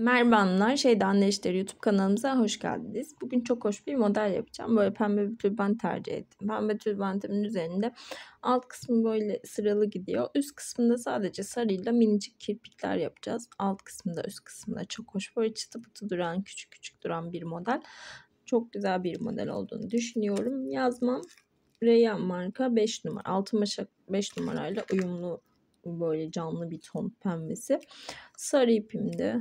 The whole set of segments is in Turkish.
Merhaba hanımlar, Neşter YouTube kanalımıza hoş geldiniz. Bugün çok hoş bir model yapacağım. Böyle pembe bir tülbent tercih ettim. Pembe tülbentimin üzerinde alt kısmı böyle sıralı gidiyor. Üst kısmında sadece sarıyla minicik kirpikler yapacağız. Alt kısmında üst kısmında çok hoş böyle çıtı pıtı duran küçük küçük duran bir model. Çok güzel bir model olduğunu düşünüyorum. Yazmam Reyyan marka 5 numara. Altın başak 5 numarayla uyumlu böyle canlı bir ton pembesi. Sarı ipimde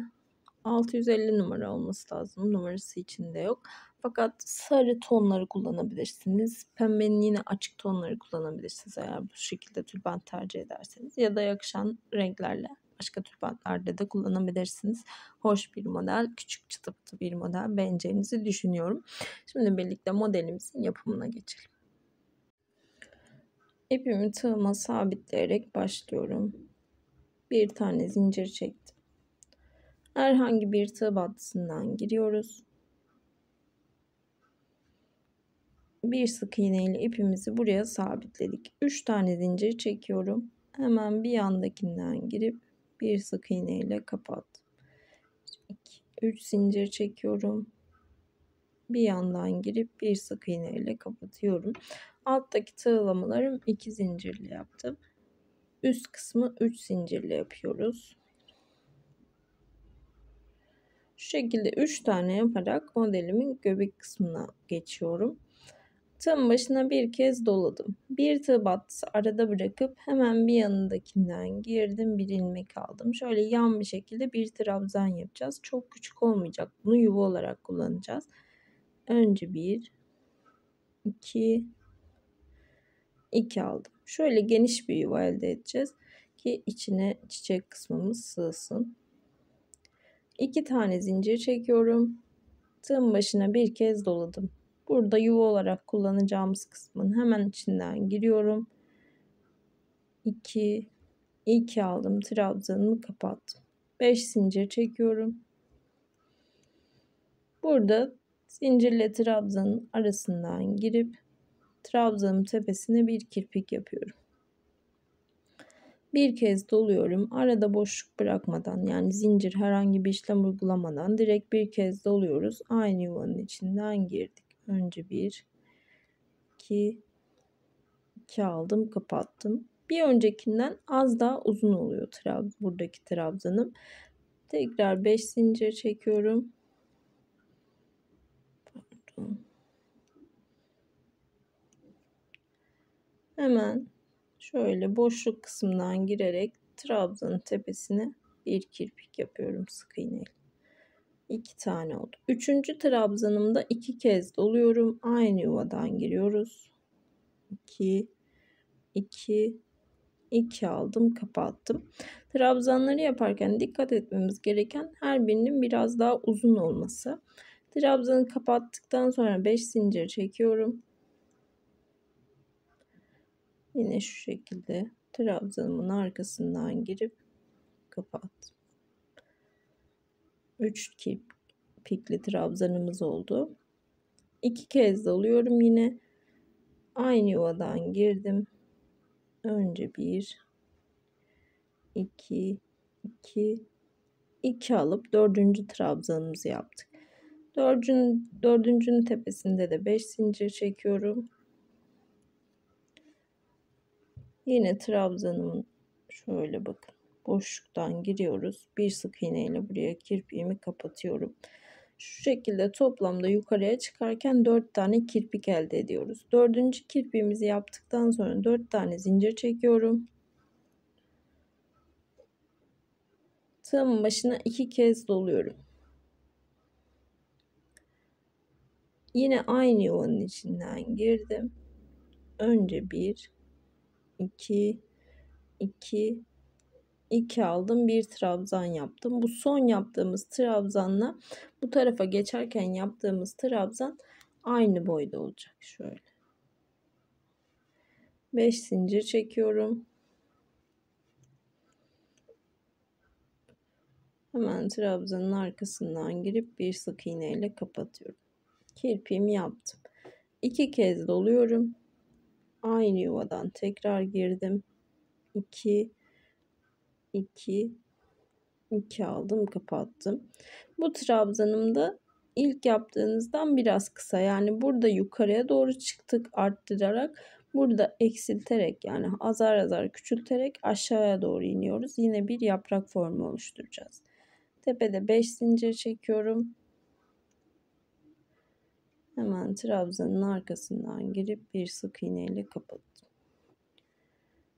650 numara olması lazım. Numarası içinde yok. Fakat sarı tonları kullanabilirsiniz. Pembenin yine açık tonları kullanabilirsiniz eğer bu şekilde tülbent tercih ederseniz. Ya da yakışan renklerle başka tülbentlerde de kullanabilirsiniz. Hoş bir model, küçük çıtıptı bir model beğeneceğinizi düşünüyorum. Şimdi birlikte modelimizin yapımına geçelim. İpimi tığıma sabitleyerek başlıyorum. Bir tane zincir çektim. Herhangi bir tığ battısından giriyoruz. Bir sık iğne ile ipimizi buraya sabitledik. 3 tane zincir çekiyorum. Hemen bir yandakinden girip bir sık iğne ile kapat. 3 zincir çekiyorum. Bir yandan girip bir sık iğne ile kapatıyorum. Alttaki tığlamalarım 2 zincirli yaptım. Üst kısmı 3 zincirli yapıyoruz. Şu şekilde 3 tane yaparak modelimin göbek kısmına geçiyorum. Tığın başına bir kez doladım. Bir tığ battısı arada bırakıp hemen bir yanındakinden girdim bir ilmek aldım. Şöyle yan bir şekilde bir trabzan yapacağız. Çok küçük olmayacak. Bunu yuva olarak kullanacağız. Önce bir, iki, iki aldım. Şöyle geniş bir yuva elde edeceğiz ki içine çiçek kısmımız sığsın. 2 tane zincir çekiyorum. Tığın başına bir kez doladım. Burada yuva olarak kullanacağımız kısmın hemen içinden giriyorum. 2 2 aldım. Trabzanımı kapattım. 5 zincir çekiyorum. Burada zincirle trabzanın arasından girip trabzanın tepesine bir kirpik yapıyorum bir kez doluyorum. Arada boşluk bırakmadan yani zincir herhangi bir işlem uygulamadan direkt bir kez doluyoruz. Aynı yuvanın içinden girdik. Önce bir, iki, iki aldım kapattım. Bir öncekinden az daha uzun oluyor trab buradaki trabzanım. Tekrar 5 zincir çekiyorum. Pardon. Hemen Şöyle boşluk kısmından girerek trabzanın tepesine bir kirpik yapıyorum sık iğneyle. İki tane oldu. Üçüncü trabzanımda iki kez doluyorum. Aynı yuvadan giriyoruz. İki, iki, iki aldım kapattım. Trabzanları yaparken dikkat etmemiz gereken her birinin biraz daha uzun olması. Trabzanı kapattıktan sonra 5 zincir çekiyorum. Yine şu şekilde trabzanımın arkasından girip kapat. 3 kirpikli trabzanımız oldu. İki kez doluyorum yine. Aynı yuvadan girdim. Önce bir, iki, iki, iki alıp dördüncü trabzanımızı yaptık. Dördüncünün, dördüncünün tepesinde de 5 zincir çekiyorum. Yine trabzanımın şöyle bakın boşluktan giriyoruz. Bir sık iğne ile buraya kirpiğimi kapatıyorum. Şu şekilde toplamda yukarıya çıkarken 4 tane kirpik elde ediyoruz. Dördüncü kirpiğimizi yaptıktan sonra 4 tane zincir çekiyorum. Tığımın başına 2 kez doluyorum. Yine aynı yuvanın içinden girdim. Önce bir 2 2 2 aldım. Bir trabzan yaptım. Bu son yaptığımız trabzanla bu tarafa geçerken yaptığımız trabzan aynı boyda olacak. Şöyle. 5 zincir çekiyorum. Hemen trabzanın arkasından girip bir sık iğne ile kapatıyorum. Kirpiğimi yaptım. İki kez doluyorum aynı yuvadan tekrar girdim. 2 2 2 aldım kapattım. Bu trabzanımda ilk yaptığınızdan biraz kısa. Yani burada yukarıya doğru çıktık arttırarak. Burada eksilterek yani azar azar küçülterek aşağıya doğru iniyoruz. Yine bir yaprak formu oluşturacağız. Tepede 5 zincir çekiyorum. Hemen trabzanın arkasından girip bir sık iğne ile kapattım.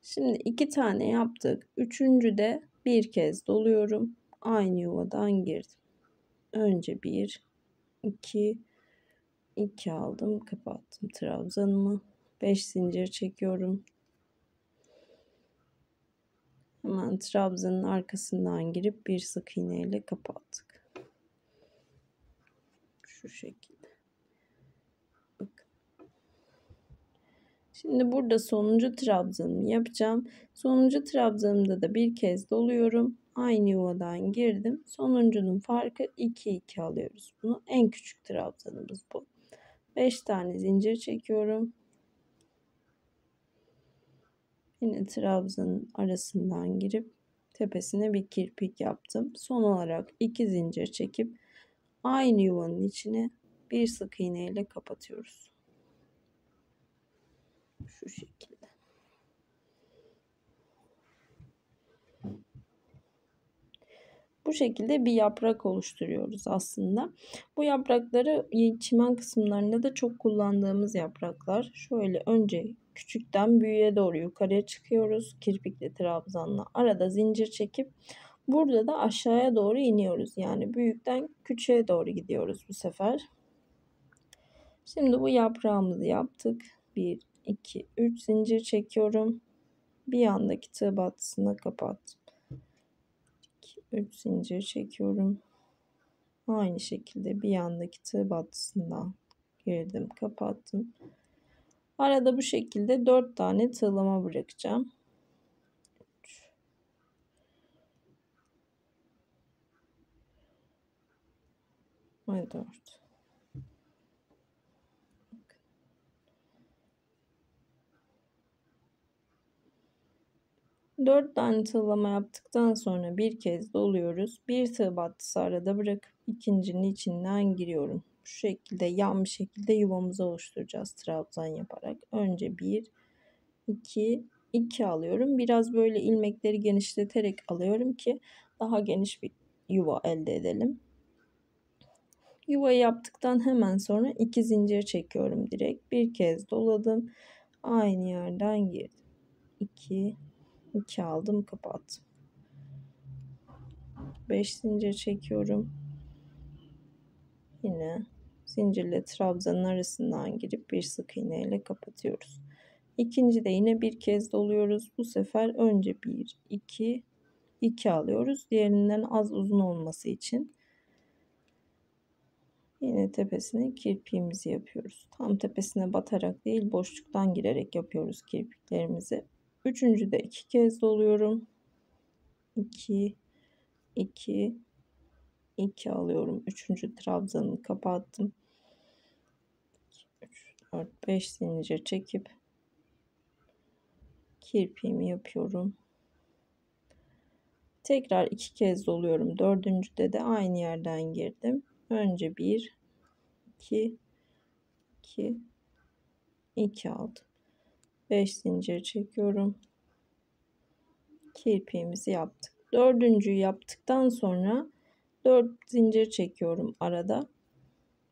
Şimdi iki tane yaptık. Üçüncü de bir kez doluyorum. Aynı yuvadan girdim. Önce bir, iki, iki aldım, kapattım trabzanımı. Beş zincir çekiyorum. Hemen trabzanın arkasından girip bir sık iğne ile kapattık. Şu şekilde. Şimdi burada sonuncu trabzanımı yapacağım. Sonuncu trabzanımda da bir kez doluyorum. Aynı yuvadan girdim. Sonuncunun farkı 2 2 alıyoruz. Bunu en küçük trabzanımız bu. 5 tane zincir çekiyorum. Yine trabzanın arasından girip tepesine bir kirpik yaptım. Son olarak iki zincir çekip aynı yuvanın içine bir sık iğne ile kapatıyoruz. Şu şekilde. Bu şekilde bir yaprak oluşturuyoruz aslında. Bu yaprakları çimen kısımlarında da çok kullandığımız yapraklar. Şöyle önce küçükten büyüğe doğru yukarıya çıkıyoruz. Kirpikli trabzanla arada zincir çekip burada da aşağıya doğru iniyoruz. Yani büyükten küçüğe doğru gidiyoruz bu sefer. Şimdi bu yaprağımızı yaptık. 1, 2, 3 zincir çekiyorum. Bir yandaki tığ battısına kapattım. 2, 3 zincir çekiyorum. Aynı şekilde bir yandaki tığ battısından girdim kapattım. Arada bu şekilde 4 tane tığlama bırakacağım. 3 ve 4. Dört tane tığlama yaptıktan sonra bir kez doluyoruz. Bir tığ battısı arada bırakıp ikincinin içinden giriyorum şu şekilde yan bir şekilde yuvamızı oluşturacağız trabzan yaparak. Önce 1, 2, 2 alıyorum. Biraz böyle ilmekleri genişleterek alıyorum ki daha geniş bir yuva elde edelim. Yuvayı yaptıktan hemen sonra iki zincir çekiyorum direkt. Bir kez doladım. Aynı yerden girdim. 2 2 aldım, kapattım. 5 zincir çekiyorum. Yine zincirle trabzanın arasından girip bir sık iğne ile kapatıyoruz. İkinci de yine bir kez doluyoruz. Bu sefer önce 1, 2, 2 alıyoruz. Diğerinden az uzun olması için. Yine tepesine kirpiğimizi yapıyoruz. Tam tepesine batarak değil boşluktan girerek yapıyoruz kirpiklerimizi. Üçüncü de iki kez doluyorum. 2, 2, 2 alıyorum. Üçüncü trabzanı kapattım. 3, 4, 5 zincir çekip kirpiğimi yapıyorum. Tekrar iki kez doluyorum. Dördüncüde de aynı yerden girdim. Önce 1, 2, 2, 2 aldım. 5 zincir çekiyorum. Kirpiğimizi yaptık. Dördüncüyü yaptıktan sonra 4 zincir çekiyorum arada.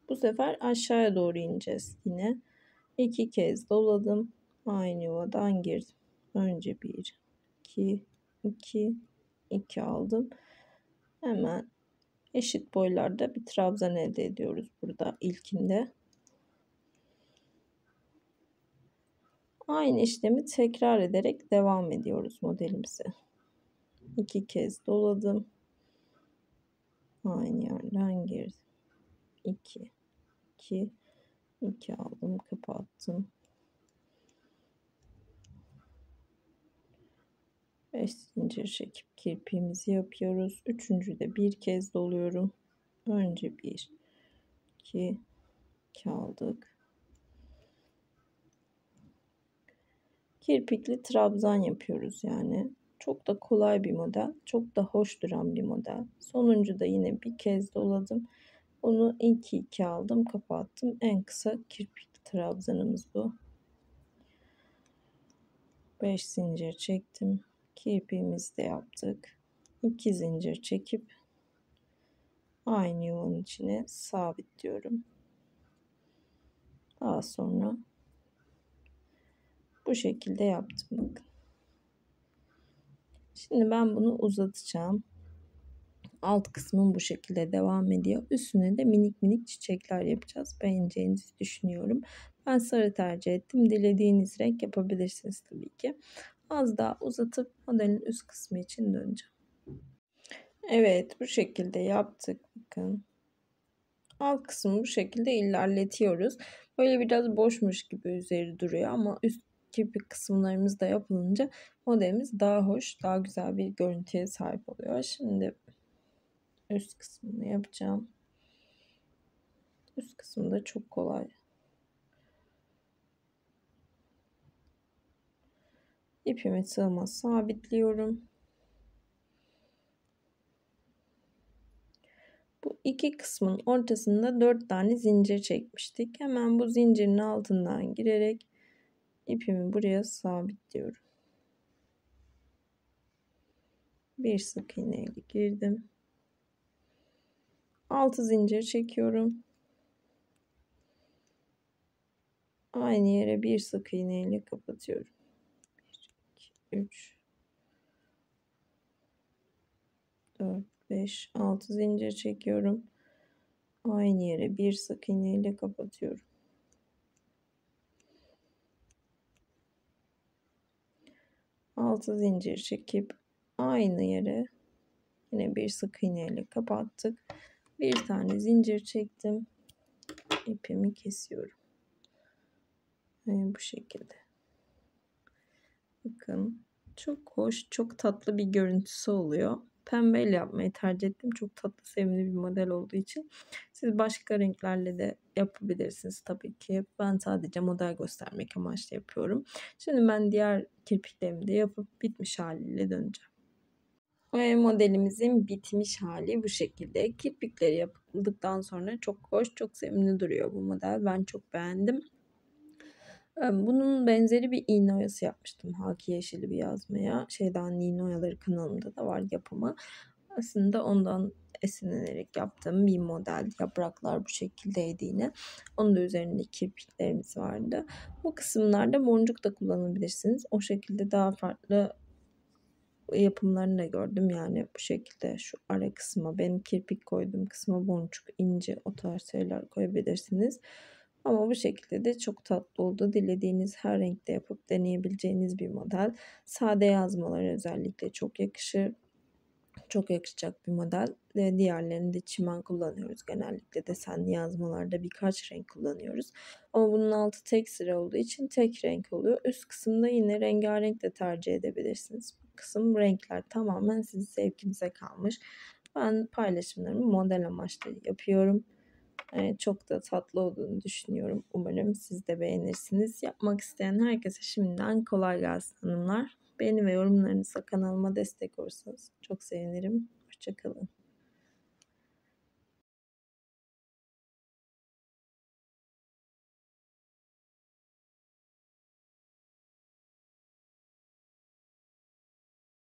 Bu sefer aşağıya doğru ineceğiz yine. iki kez doladım. Aynı yuvadan girdim. Önce 1, 2, 2, 2 aldım. Hemen eşit boylarda bir trabzan elde ediyoruz burada ilkinde. Aynı işlemi tekrar ederek devam ediyoruz modelimize. İki kez doladım aynı yerden girdim. 2 2 2 aldım kapattım. 5 zincir çekip kirpiğimizi yapıyoruz. Üçüncü de bir kez doluyorum. Önce 1 2 2 aldık. Kirpikli trabzan yapıyoruz yani. Çok da kolay bir model. Çok da hoş duran bir model. Sonuncu da yine bir kez doladım. Onu 2 2 aldım, kapattım. En kısa kirpik trabzanımız bu. 5 zincir çektim. Kirpiğimizi de yaptık. 2 zincir çekip aynı yuvanın içine sabitliyorum. Daha sonra bu şekilde yaptım bakın. Şimdi ben bunu uzatacağım. Alt kısmım bu şekilde devam ediyor. Üstüne de minik minik çiçekler yapacağız. Beğeneceğinizi düşünüyorum. Ben sarı tercih ettim. Dilediğiniz renk yapabilirsiniz tabii ki. Az daha uzatıp modelin üst kısmı için döneceğim. Evet bu şekilde yaptık. Bakın. Alt kısmı bu şekilde ilerletiyoruz. Böyle biraz boşmuş gibi üzeri duruyor ama üst gibi kısımlarımız da yapılınca modelimiz daha hoş, daha güzel bir görüntüye sahip oluyor. Şimdi üst kısmını yapacağım. Üst kısmı çok kolay. İpimi tığıma sabitliyorum. Bu iki kısmın ortasında dört tane zincir çekmiştik. Hemen bu zincirin altından girerek ipimi buraya sabitliyorum. Bir sık iğneyle girdim. 6 zincir çekiyorum. Aynı yere bir sık iğne ile kapatıyorum. 1 2 3 4 5 6 zincir çekiyorum. Aynı yere bir sık iğne ile kapatıyorum. Altı zincir çekip aynı yere yine bir sık iğne ile kapattık. Bir tane zincir çektim. İpimi kesiyorum. Yani bu şekilde. Bakın çok hoş çok tatlı bir görüntüsü oluyor. Pembeyle yapmayı tercih ettim. Çok tatlı sevimli bir model olduğu için siz başka renklerle de yapabilirsiniz tabii ki ben sadece model göstermek amaçlı yapıyorum şimdi ben diğer kirpiklerimi de yapıp bitmiş haliyle döneceğim ve modelimizin bitmiş hali bu şekilde. Kirpikleri yapıldıktan sonra çok hoş, çok sevimli duruyor bu model. Ben çok beğendim. Bunun benzeri bir iğne oyası yapmıştım. Haki Yeşili bir yazmaya. Şeyden iğne oyaları kanalımda da var yapımı. Aslında ondan esinlenerek yaptığım bir model. Yapraklar bu şekildeydi yine. Onun da üzerinde kirpiklerimiz vardı. Bu kısımlarda boncuk da kullanabilirsiniz. O şekilde daha farklı yapımlarını da gördüm. Yani bu şekilde şu ara kısma benim kirpik koyduğum kısma boncuk, ince o tarz şeyler koyabilirsiniz. Ama bu şekilde de çok tatlı oldu. Dilediğiniz her renkte yapıp deneyebileceğiniz bir model. Sade yazmalar özellikle çok yakışır. Çok yakışacak bir model. Ve diğerlerinde çimen kullanıyoruz. Genellikle desenli yazmalarda birkaç renk kullanıyoruz. Ama bunun altı tek sıra olduğu için tek renk oluyor. Üst kısımda yine rengarenk de tercih edebilirsiniz kısım renkler tamamen sizin zevkinize kalmış. Ben paylaşımlarımı model amaçlı yapıyorum. Ee, çok da tatlı olduğunu düşünüyorum. Umarım siz de beğenirsiniz. Yapmak isteyen herkese şimdiden kolay gelsin hanımlar. Beğeni ve yorumlarınızla kanalıma destek olursanız çok sevinirim. Hoşçakalın.